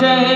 day.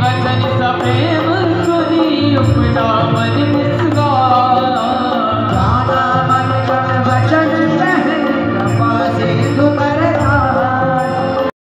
वतन सा प्रेम करी अपना